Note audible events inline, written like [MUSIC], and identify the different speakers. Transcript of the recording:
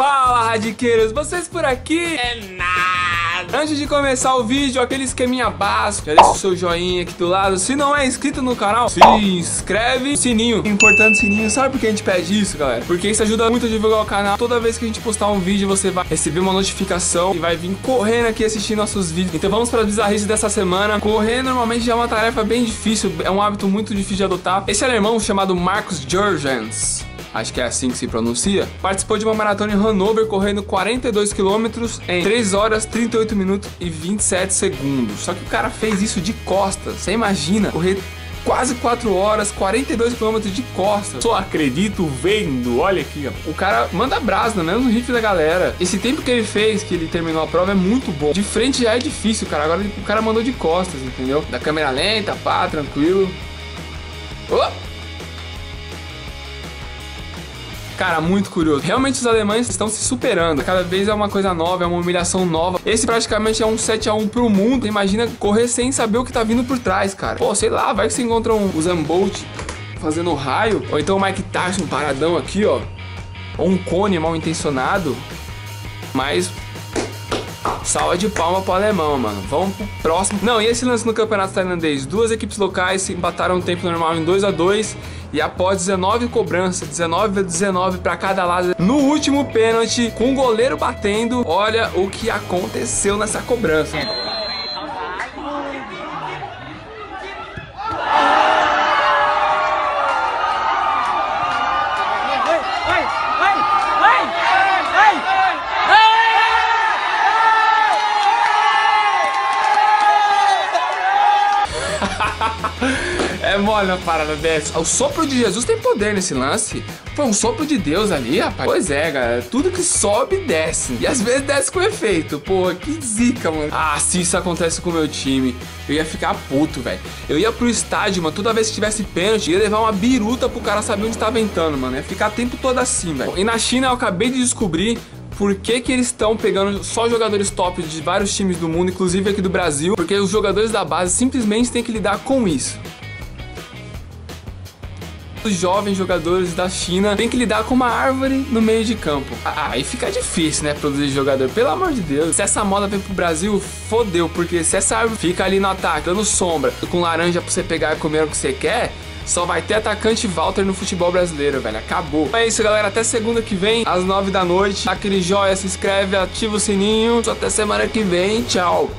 Speaker 1: Fala, radiqueiros, vocês por aqui?
Speaker 2: É nada.
Speaker 1: Antes de começar o vídeo, aquele esqueminha básico, já deixa o seu joinha aqui do lado. Se não é inscrito no canal, se inscreve. Sininho, importante sininho. Sabe por que a gente pede isso, galera? Porque isso ajuda muito a divulgar o canal. Toda vez que a gente postar um vídeo, você vai receber uma notificação e vai vir correndo aqui assistir nossos vídeos. Então vamos para as bizarrices dessa semana. Correr normalmente já é uma tarefa bem difícil, é um hábito muito difícil de adotar. Esse alemão chamado Marcos Jurgens acho que é assim que se pronuncia, participou de uma maratona em Hanover correndo 42 quilômetros em 3 horas, 38 minutos e 27 segundos. Só que o cara fez isso de costas. Você imagina correr quase 4 horas, 42 quilômetros de costas.
Speaker 2: Só acredito vendo, olha aqui, ó.
Speaker 1: O cara manda brasa no mesmo ritmo da galera. Esse tempo que ele fez, que ele terminou a prova, é muito bom. De frente já é difícil, cara. Agora o cara mandou de costas, entendeu? Da câmera lenta, pá, tranquilo. Oh! Cara, muito curioso. Realmente os alemães estão se superando. Cada vez é uma coisa nova, é uma humilhação nova. Esse praticamente é um 7 a 1 pro mundo. Imagina correr sem saber o que tá vindo por trás, cara. Pô, sei lá, vai que você encontra um Usain Bolt fazendo raio, ou então o Mike Tyson paradão aqui, ó. Ou um cone mal intencionado. Mas Salva de palma pro alemão, mano. Vamos pro próximo. Não, e esse lance no campeonato tailandês? Duas equipes locais se empataram um tempo normal em 2 a 2 e após 19 cobranças, 19 a 19 para cada lado, no último pênalti, com o goleiro batendo, olha o que aconteceu nessa cobrança. [LAUGHS] é mole uma parada dessa. O sopro de Jesus tem poder nesse lance. Foi um sopro de Deus ali, rapaz. Pois é, galera. Tudo que sobe, desce. E às vezes desce com efeito. Pô, que zica, mano. Ah, se isso acontece com o meu time, eu ia ficar puto, velho. Eu ia pro estádio, mano. Toda vez que tivesse pênalti, ia levar uma biruta pro cara saber onde tá ventando, mano. Ia ficar o tempo todo assim, velho. E na China eu acabei de descobrir por que, que eles estão pegando só jogadores top de vários times do mundo, inclusive aqui do Brasil, porque os jogadores da base simplesmente têm que lidar com isso. Os jovens jogadores da China têm que lidar com uma árvore no meio de campo. Ah, aí fica difícil, né, produzir jogador. Pelo amor de Deus. Se essa moda vem pro Brasil, fodeu. Porque se essa árvore fica ali no ataque, dando sombra, com laranja pra você pegar e comer o que você quer, só vai ter atacante Walter no futebol brasileiro, velho. Acabou. É isso, galera. Até segunda que vem, às nove da noite. Dá aquele joia, se inscreve, ativa o sininho. Até semana que vem. Tchau.